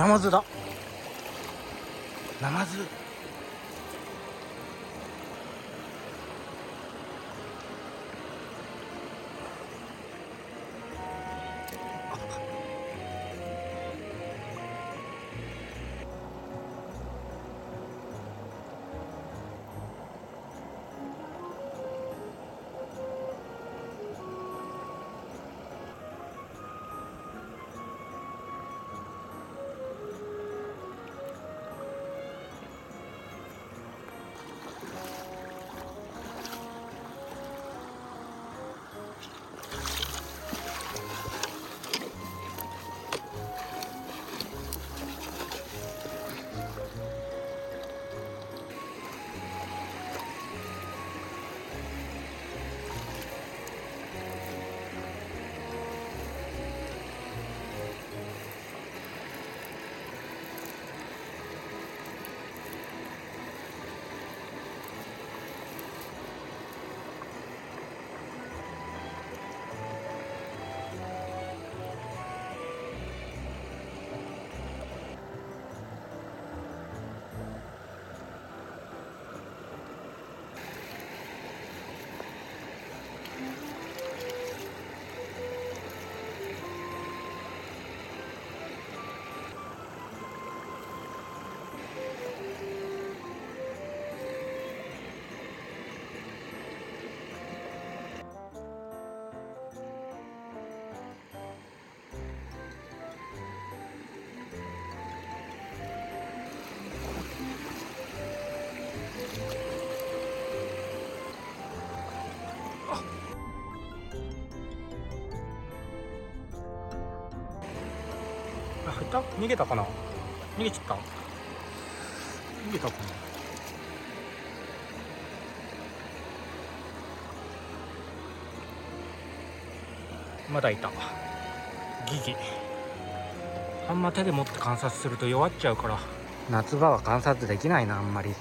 ナマズだ。ナマズあ入った逃げたかな？逃げちゃった？逃げたかな？まだいた。ギギ。あんま手で持って観察すると弱っちゃうから。夏場は観察できないなあんまり。